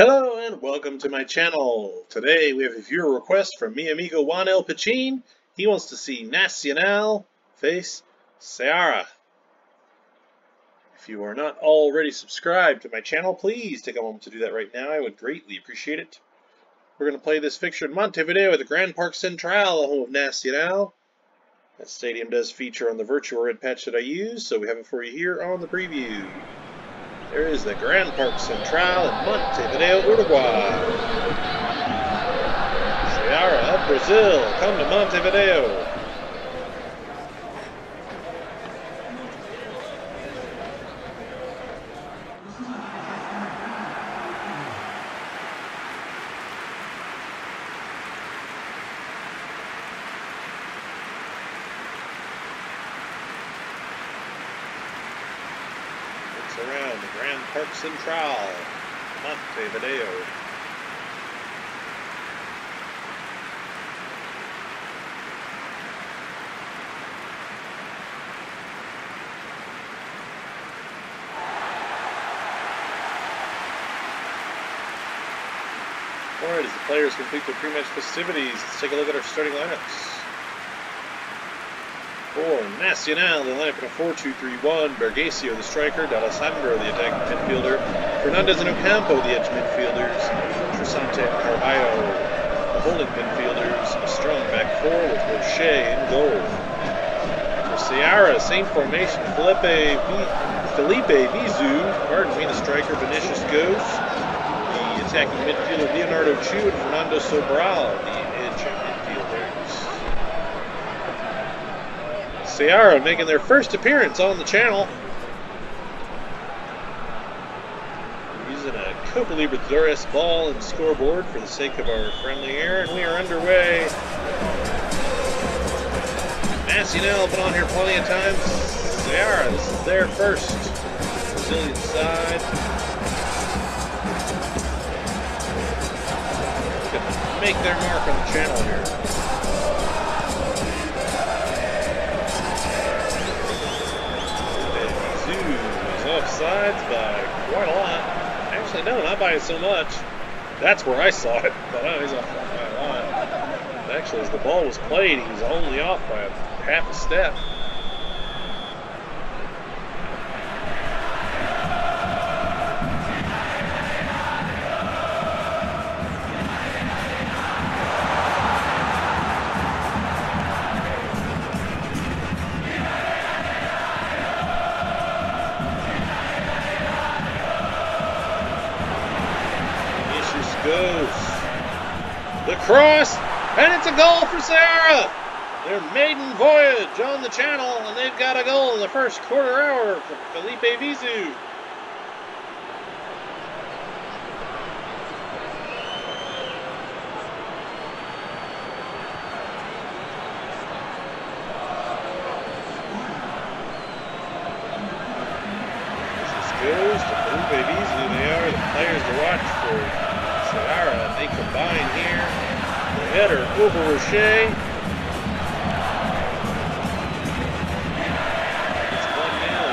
Hello and welcome to my channel. Today we have a viewer request from mi amigo Juan El Pachin. He wants to see Nacional face Ceará. If you are not already subscribed to my channel, please take a moment to do that right now. I would greatly appreciate it. We're going to play this fixture in Montevideo at the Grand Parque Central, the home of Nacional. That stadium does feature on the VirtuaRED patch that I use, so we have it for you here on the preview. There is the Grand Parque Central in Montevideo, Uruguay. Ceará of Brazil, come to Montevideo. Around the Grand Parque Central, Montevideo. Alright, as the players complete their pre-match festivities, let's take a look at our starting lineups. For Nacional, the lineup in a 4-2-3-1, Bergessio the striker, D'Alessandro the attacking midfielder, Fernandez and Ocampo the edge midfielders, Trisante and the holding midfielders, a strong back four with Rochet in goal. For Ceará, same formation, Felipe, Felipe Vizeu, pardon me, the striker, Vinicius Goes, the attacking midfielder, Leonardo Chu, and Fernando Sobral, the edge midfielders. Ceará making their first appearance on the channel. Using a Copa Libertadores ball and scoreboard for the sake of our friendly air, and we are underway. Nacional been on here plenty of times. Ceará, this is their first Brazilian side. Make their mark on the channel here. By quite a lot. Actually, no, not by so much. That's where I saw it, but oh, he's off by a lot. Actually, as the ball was played, he was only off by half a step. It's a goal for Ceará. Their maiden voyage on the channel, and they've got a goal in the first quarter hour from Felipe Vizeu. Goes to Felipe Vizeu. They are the players to watch for Ceará, they combine here. Header over Rochet. It's 1 0.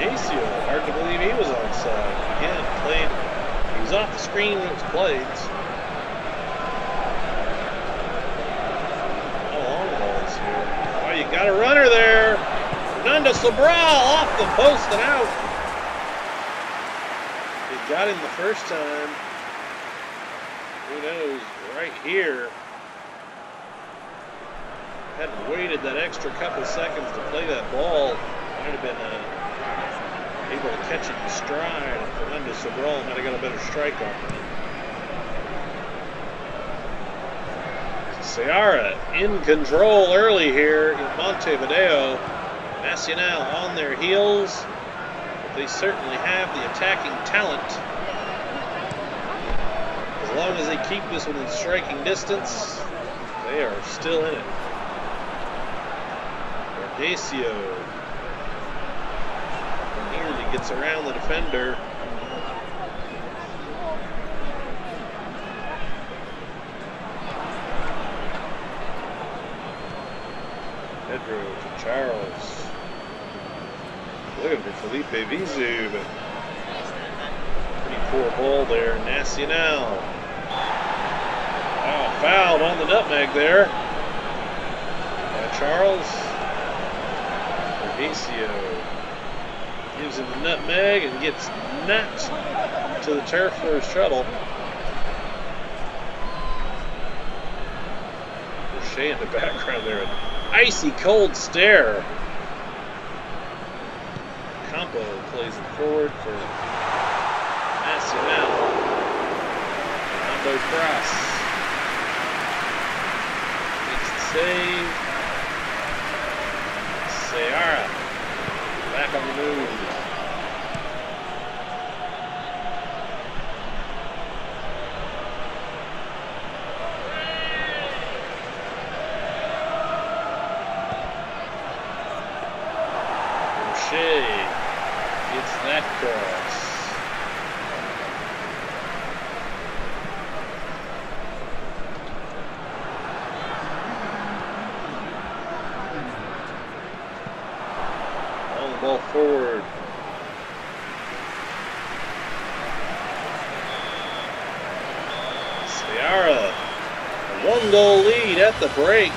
Nacio, hard to believe he was onside. Again, played, he was off the screen when it was played. got a runner there. Fernando Sobral off the post and out. He got him the first time. Who knows? Right here. Hadn't waited that extra couple seconds to play that ball. Might have been uh, able to catch it in stride. Fernando Sobral might have got a better strike on it. Ceará in control early here in Montevideo. Nacional on their heels, but they certainly have the attacking talent. As long as they keep this within striking distance, they are still in it. Bergessio nearly gets around the defender. Pedro to Charles. Looking for Felipe Vizeu, but pretty poor ball there. Nacional. Oh, fouled on the nutmeg there. By Charles. Bergessio gives him the nutmeg and gets knocked to the turf for his trouble. O'Shea in the background there, icy cold stare. Campo plays it forward for Nacional. Campo cross. Makes the save. Ceará back on the move. The break.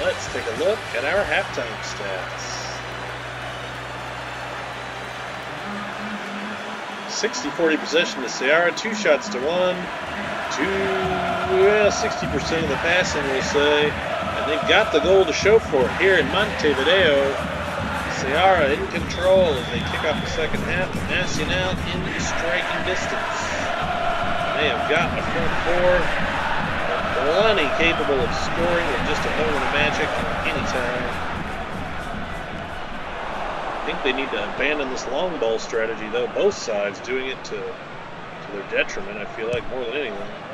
Let's take a look at our halftime stats. 60-40 possession to Ceará, two shots to one, two, well, 60% of the passing, we'll say. And they've got the goal to show for it here in Montevideo. Ceará in control as they kick off the second half. Nacional in striking distance. They have got a front four plenty capable of scoring with just a moment of magic anytime. I think they need to abandon this long ball strategy, though. Both sides doing it to, to their detriment, I feel like, more than anything.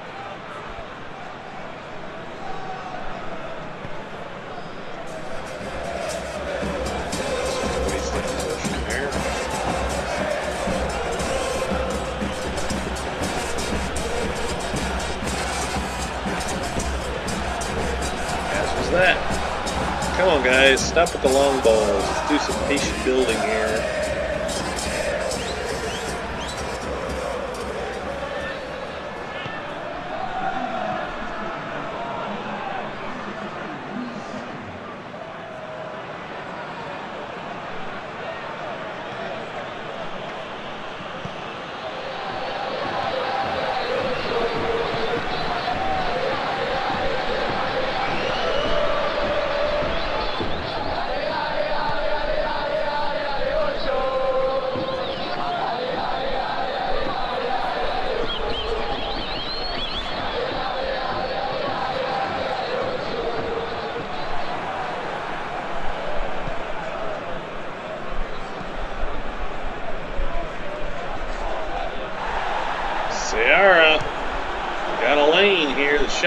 Guys. Stop with the long balls. Let's do some patient building here.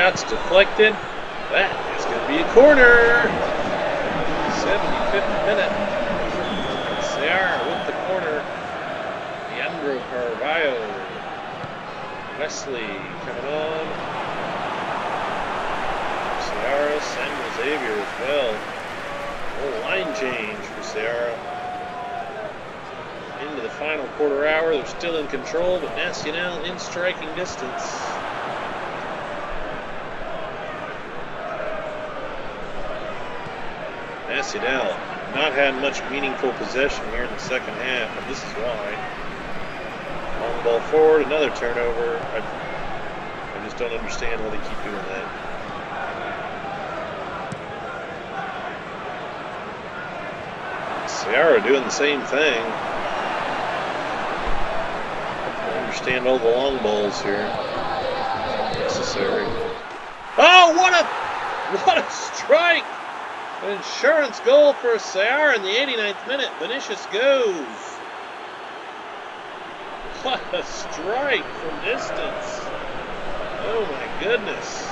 Shot's deflected. That is going to be a corner. 75th minute. Ceará with the corner. Leandro Carvalho. Wesley coming on. Ceará, Samuel Xavier as well. little line change for Ceará. Into the final quarter hour. They're still in control, but Nacional in striking distance. Nacional not had much meaningful possession here in the second half, and this is why. Long ball forward, another turnover. I, I just don't understand why they keep doing that. Ceará doing the same thing. I understand all the long balls here. Necessary. Oh, what a what a strike! An insurance goal for Ceará in the 89th minute. Vinicius Goes. What a strike from distance. Oh my goodness.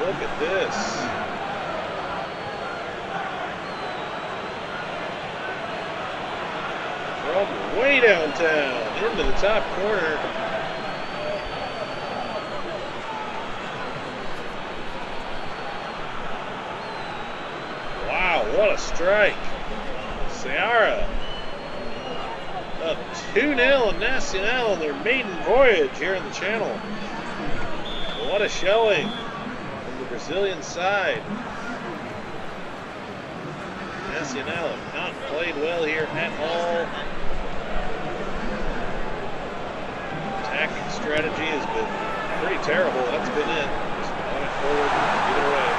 Look at this. from way downtown into the top corner. Wow, what a strike. Ceará up 2-0 Nacional on their maiden voyage here in the channel. What a showing from the Brazilian side. Nacional have not played well here at all. Attacking strategy has been pretty terrible. That's been it. Just on it forward either way.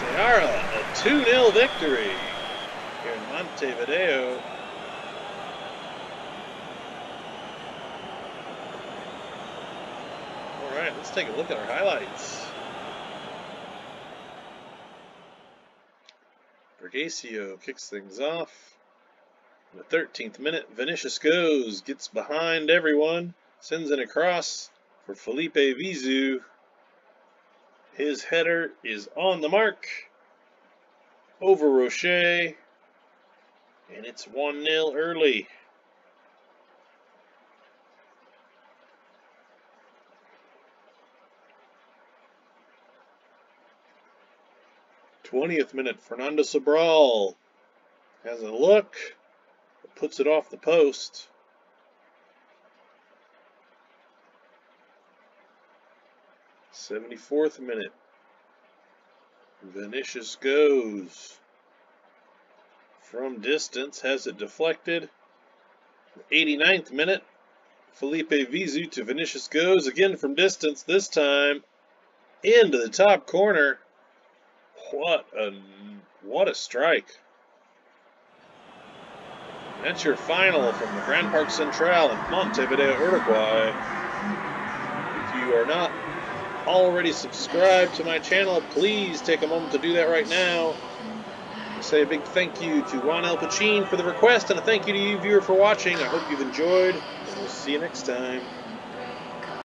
Ceará, a 2-0 victory here in Montevideo. All right, let's take a look at our highlights. Bergessio kicks things off. In the 13th minute, Vinicius Goes, gets behind everyone, sends it across for Felipe Vizeu. His header is on the mark over Rochet, and it's 1 0 early. Twentieth minute, Fernando Sobral has a look, puts it off the post. Seventy-fourth minute, Vinicius Goes from distance, has it deflected. 89th minute, Felipe Vizeu to Vinicius Goes again from distance, this time into the top corner. What a what a strike. That's your final from the Grand Park Central in Montevideo, Uruguay. If you are not already subscribed to my channel, please take a moment to do that right now. I say a big thank you to Juan El Pachin for the request, and a thank you to you, viewer, for watching. I hope you've enjoyed, and we'll see you next time.